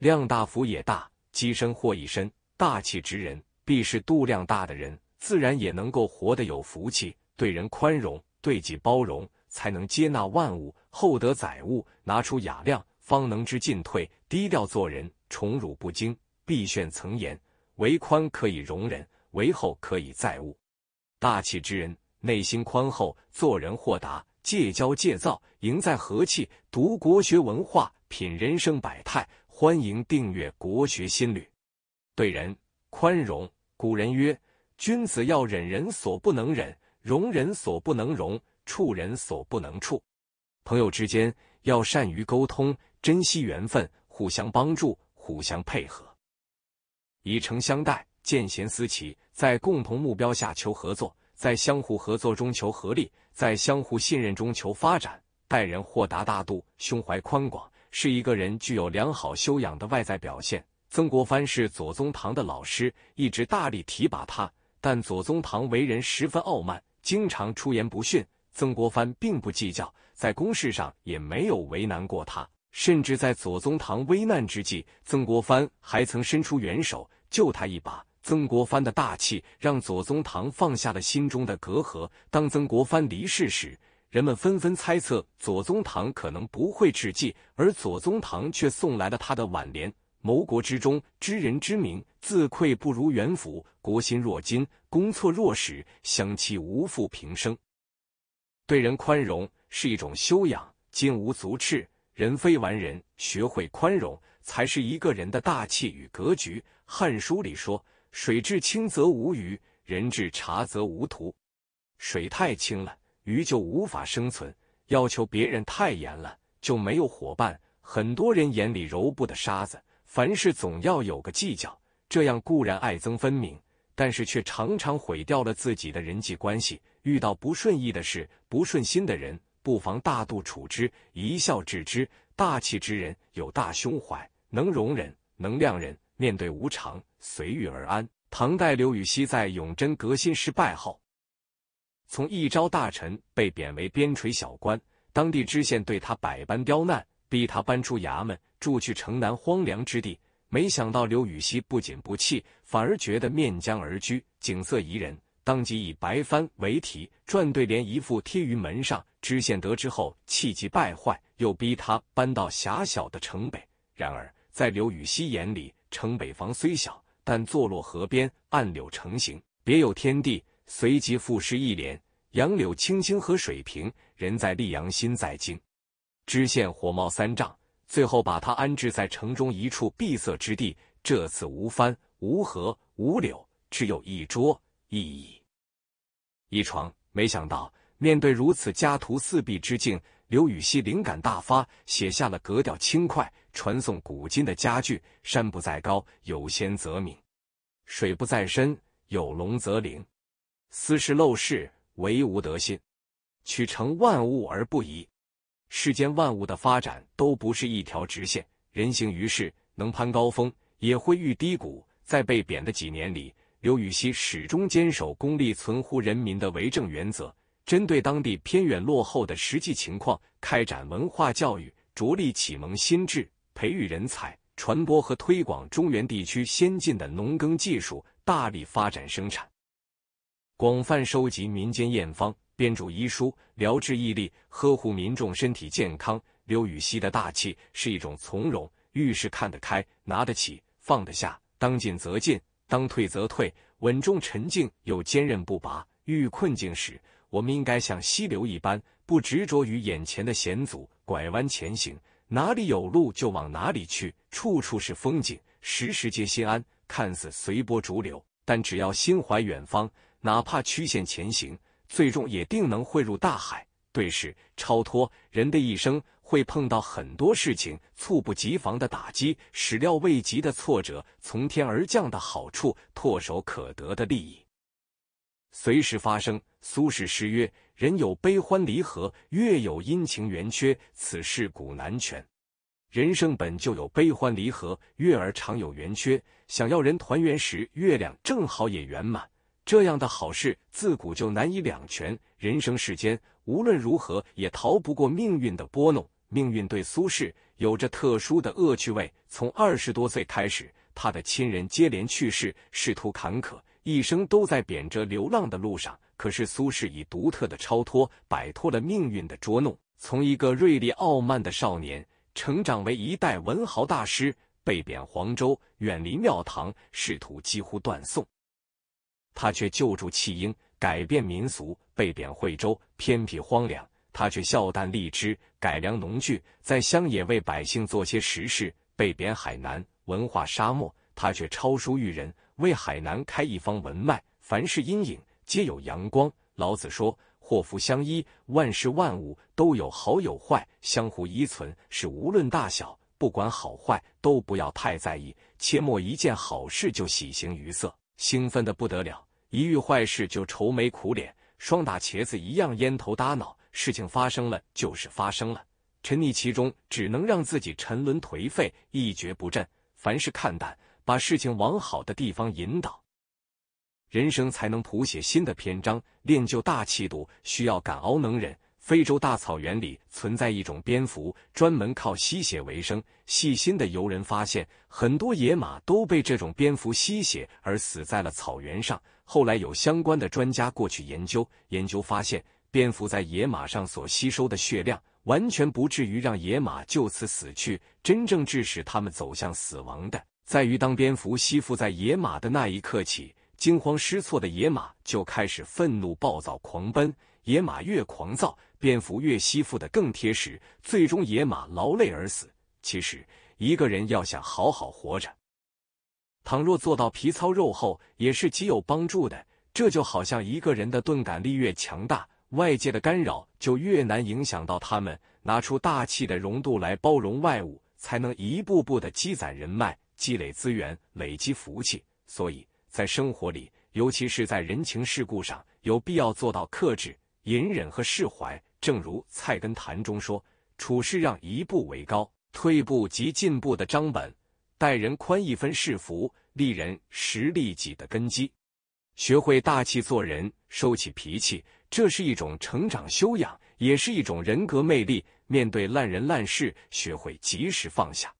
量大福也大，积身祸一身。大气之人，必是度量大的人，自然也能够活得有福气，对人宽容，对己包容，才能接纳万物，厚德载物，拿出雅量，方能知进退。低调做人，宠辱不惊。毕炫曾言：“为宽可以容人，为厚可以载物。”大气之人，内心宽厚，做人豁达，戒骄戒躁，赢在和气。读国学文化，品人生百态。欢迎订阅《国学新旅》。对人宽容。古人曰：“君子要忍人所不能忍，容人所不能容，处人所不能处。”朋友之间要善于沟通，珍惜缘分，互相帮助，互相配合，以诚相待，见贤思齐，在共同目标下求合作，在相互合作中求合力，在相互信任中求发展。待人豁达大度，胸怀宽广。是一个人具有良好修养的外在表现。曾国藩是左宗棠的老师，一直大力提拔他。但左宗棠为人十分傲慢，经常出言不逊。曾国藩并不计较，在公事上也没有为难过他。甚至在左宗棠危难之际，曾国藩还曾伸出援手救他一把。曾国藩的大气让左宗棠放下了心中的隔阂。当曾国藩离世时，人们纷纷猜测左宗棠可能不会致祭，而左宗棠却送来了他的挽联：“谋国之中，知人之明，自愧不如元辅。国心若金，攻错若石，相期无负平生。”对人宽容是一种修养。金无足赤，人非完人，学会宽容才是一个人的大气与格局。《汉书》里说：“水至清则无鱼，人至察则无徒。”水太清了。鱼就无法生存，要求别人太严了，就没有伙伴。很多人眼里揉不得沙子，凡事总要有个计较，这样固然爱憎分明，但是却常常毁掉了自己的人际关系。遇到不顺意的事、不顺心的人，不妨大度处之，一笑置之。大气之人有大胸怀，能容忍，能谅人，面对无常，随遇而安。唐代刘禹锡在永贞革新失败后。从一朝大臣被贬为边陲小官，当地知县对他百般刁难，逼他搬出衙门，住去城南荒凉之地。没想到刘禹锡不仅不弃，反而觉得面江而居，景色宜人，当即以白帆为题，转对联一副贴于门上。知县得知后，气急败坏，又逼他搬到狭小的城北。然而，在刘禹锡眼里，城北房虽小，但坐落河边，暗柳成行，别有天地。随即赋诗一联：“杨柳青青河水平，人在溧阳心在京。”知县火冒三丈，最后把他安置在城中一处闭塞之地。这次无帆、无河、无柳，只有一桌一椅一床。没想到面对如此家徒四壁之境，刘禹锡灵感大发，写下了格调轻快、传颂古今的佳句：“山不在高，有仙则名；水不在深，有龙则灵。”斯是陋室，惟吾德馨，取成万物而不移。世间万物的发展都不是一条直线，人行于世，能攀高峰，也会遇低谷。在被贬的几年里，刘禹锡始终坚守功利存乎人民的为政原则，针对当地偏远落后的实际情况，开展文化教育，着力启蒙心智，培育人才，传播和推广中原地区先进的农耕技术，大力发展生产。广泛收集民间验方，编著医书，疗治疫力，呵护民众身体健康。刘禹锡的大气是一种从容，遇事看得开，拿得起，放得下，当进则进，当退则退，稳重沉静又坚韧不拔。遇困境时，我们应该像溪流一般，不执着于眼前的险阻，拐弯前行，哪里有路就往哪里去，处处是风景，时时皆心安。看似随波逐流，但只要心怀远方。哪怕曲线前行，最终也定能汇入大海。对事超脱，人的一生会碰到很多事情，猝不及防的打击，始料未及的挫折，从天而降的好处，唾手可得的利益，随时发生。苏轼诗曰：“人有悲欢离合，月有阴晴圆缺，此事古难全。”人生本就有悲欢离合，月儿常有圆缺，想要人团圆时，月亮正好也圆满。这样的好事自古就难以两全。人生世间，无论如何也逃不过命运的拨弄。命运对苏轼有着特殊的恶趣味。从二十多岁开始，他的亲人接连去世，仕途坎坷，一生都在贬谪流浪的路上。可是苏轼以独特的超脱，摆脱了命运的捉弄，从一个锐利傲慢的少年，成长为一代文豪大师。被贬黄州，远离庙堂，仕途几乎断送。他却救助弃婴，改变民俗；被贬惠州，偏僻荒凉，他却孝旦荔枝，改良农具，在乡野为百姓做些实事；被贬海南，文化沙漠，他却抄书育人，为海南开一方文脉。凡是阴影，皆有阳光。老子说：“祸福相依，万事万物都有好有坏，相互依存，是无论大小。”不管好坏，都不要太在意，切莫一件好事就喜形于色，兴奋的不得了；一遇坏事就愁眉苦脸，双打茄子一样烟头搭脑。事情发生了就是发生了，沉溺其中只能让自己沉沦颓废，一蹶不振。凡事看淡，把事情往好的地方引导，人生才能谱写新的篇章。练就大气度，需要敢熬能忍。非洲大草原里存在一种蝙蝠，专门靠吸血为生。细心的游人发现，很多野马都被这种蝙蝠吸血而死在了草原上。后来有相关的专家过去研究，研究发现，蝙蝠在野马上所吸收的血量，完全不至于让野马就此死去。真正致使它们走向死亡的，在于当蝙蝠吸附在野马的那一刻起，惊慌失措的野马就开始愤怒暴躁狂奔。野马越狂躁。蝙蝠越吸附的更贴实，最终野马劳累而死。其实，一个人要想好好活着，倘若做到皮糙肉厚，也是极有帮助的。这就好像一个人的钝感力越强大，外界的干扰就越难影响到他们。拿出大气的容度来包容外物，才能一步步的积攒人脉、积累资源、累积福气。所以在生活里，尤其是在人情世故上，有必要做到克制、隐忍和释怀。正如《菜根谭》中说：“处事让一步为高，退步即进步的章本；待人宽一分是福，利人实利己的根基。学会大气做人，收起脾气，这是一种成长修养，也是一种人格魅力。面对烂人烂事，学会及时放下，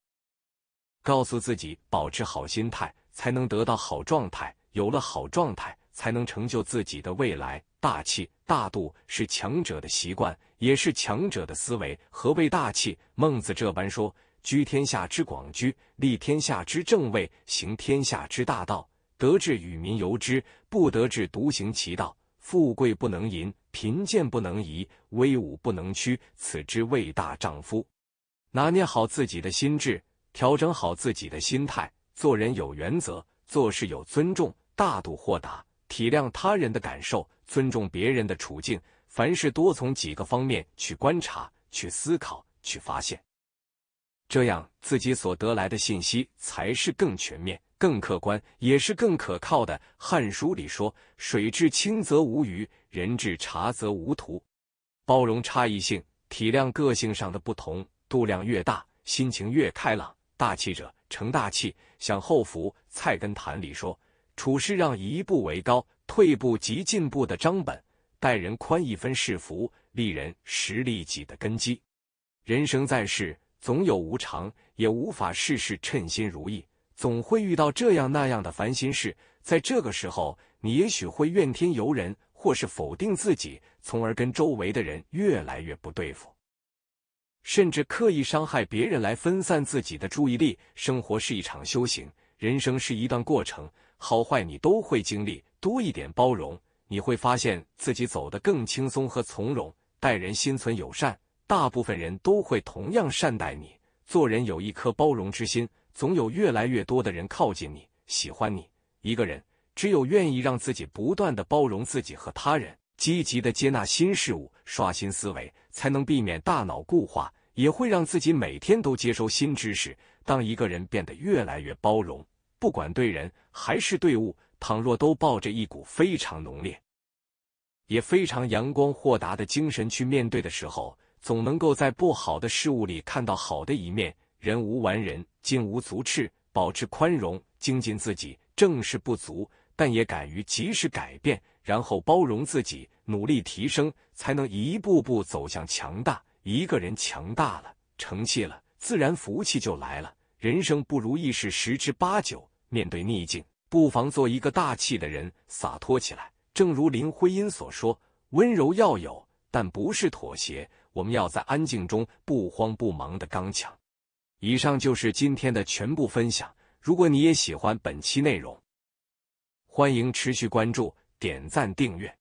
告诉自己保持好心态，才能得到好状态。有了好状态，才能成就自己的未来。”大气大度是强者的习惯，也是强者的思维。何谓大气？孟子这般说：居天下之广居，立天下之正位，行天下之大道。得志与民由之，不得志独行其道。富贵不能淫，贫贱不能移，威武不能屈，此之谓大丈夫。拿捏好自己的心智，调整好自己的心态，做人有原则，做事有尊重，大度豁达，体谅他人的感受。尊重别人的处境，凡事多从几个方面去观察、去思考、去发现，这样自己所得来的信息才是更全面、更客观，也是更可靠的。《汉书》里说：“水至清则无鱼，人至察则无徒。”包容差异性，体谅个性上的不同，度量越大，心情越开朗。大气者成大器，享后福。《菜根谭》里说：“处事让一步为高。”退步即进步的章本，待人宽一分是福，利人实利己的根基。人生在世，总有无常，也无法事事称心如意，总会遇到这样那样的烦心事。在这个时候，你也许会怨天尤人，或是否定自己，从而跟周围的人越来越不对付，甚至刻意伤害别人来分散自己的注意力。生活是一场修行，人生是一段过程，好坏你都会经历。多一点包容，你会发现自己走得更轻松和从容。待人心存友善，大部分人都会同样善待你。做人有一颗包容之心，总有越来越多的人靠近你，喜欢你。一个人只有愿意让自己不断的包容自己和他人，积极的接纳新事物，刷新思维，才能避免大脑固化，也会让自己每天都接收新知识。当一个人变得越来越包容，不管对人还是对物。倘若都抱着一股非常浓烈、也非常阳光豁达的精神去面对的时候，总能够在不好的事物里看到好的一面。人无完人，金无足赤，保持宽容，精进自己，正是不足，但也敢于及时改变，然后包容自己，努力提升，才能一步步走向强大。一个人强大了，成器了，自然福气就来了。人生不如意事十之八九，面对逆境，不妨做一个大气的人，洒脱起来。正如林徽因所说：“温柔要有，但不是妥协。我们要在安静中不慌不忙的刚强。”以上就是今天的全部分享。如果你也喜欢本期内容，欢迎持续关注、点赞、订阅。